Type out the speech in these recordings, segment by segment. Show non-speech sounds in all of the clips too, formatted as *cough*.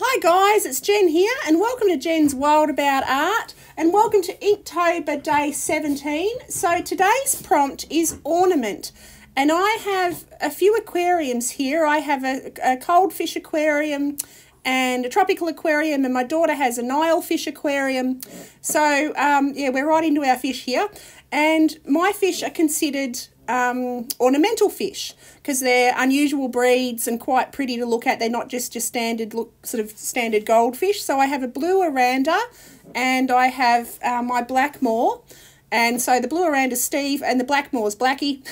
Hi guys, it's Jen here and welcome to Jen's Wild About Art and welcome to Inktober Day 17. So today's prompt is ornament and I have a few aquariums here. I have a, a cold fish aquarium and a tropical aquarium and my daughter has a Nile fish aquarium. So um, yeah, we're right into our fish here and my fish are considered um, ornamental fish because they're unusual breeds and quite pretty to look at. They're not just your standard look, sort of standard goldfish. So I have a blue Oranda and I have uh, my Blackmore. And so the blue Oranda is Steve and the Blackmore is Blackie.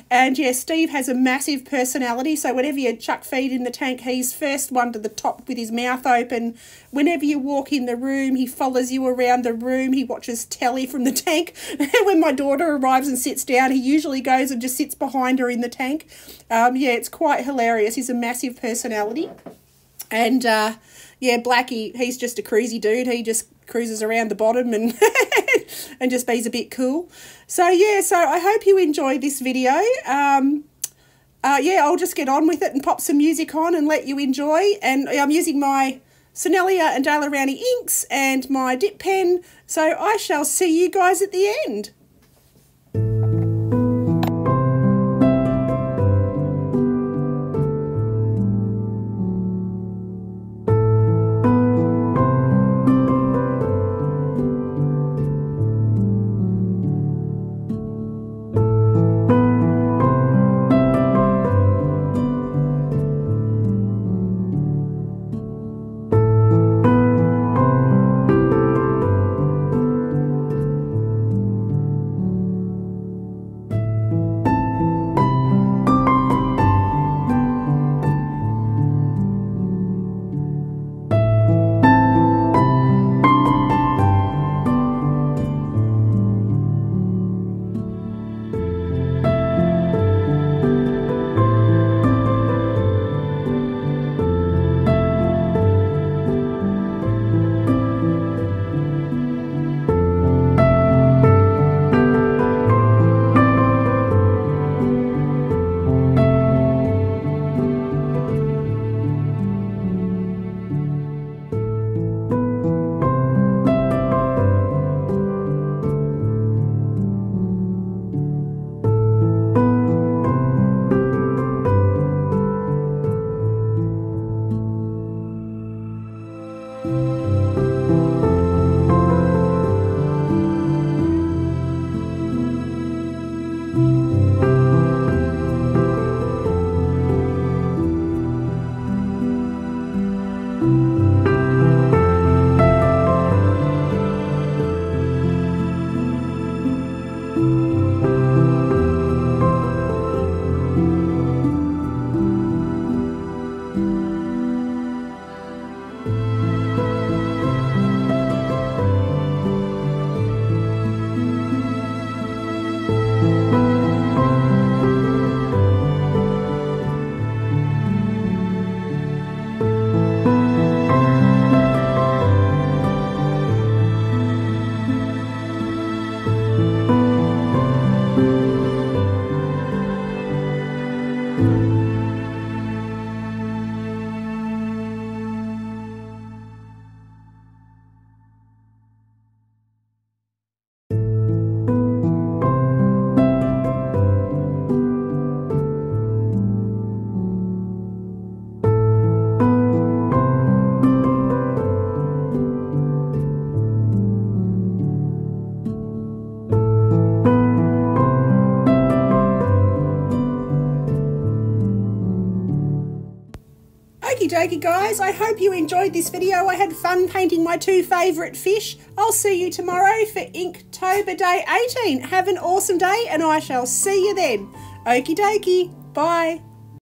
*laughs* and yeah, Steve has a massive personality. So whenever you chuck feed in the tank, he's first one to the top with his mouth open. Whenever you walk in the room, he follows you around the room. He watches telly from the tank. *laughs* when my daughter arrives and sits down, he usually goes and just sits behind her in the tank. Um, yeah, it's quite hilarious. He's a massive personality. And uh, yeah, Blackie, he's just a crazy dude. He just cruises around the bottom and *laughs* and just be a bit cool. So yeah, so I hope you enjoy this video. Um, uh, yeah, I'll just get on with it and pop some music on and let you enjoy. And I'm using my Sennelier and Daler-Rowney inks and my dip pen. So I shall see you guys at the end. Okie dokie guys, I hope you enjoyed this video. I had fun painting my two favourite fish. I'll see you tomorrow for Inktober Day 18. Have an awesome day and I shall see you then. Okie dokie, bye.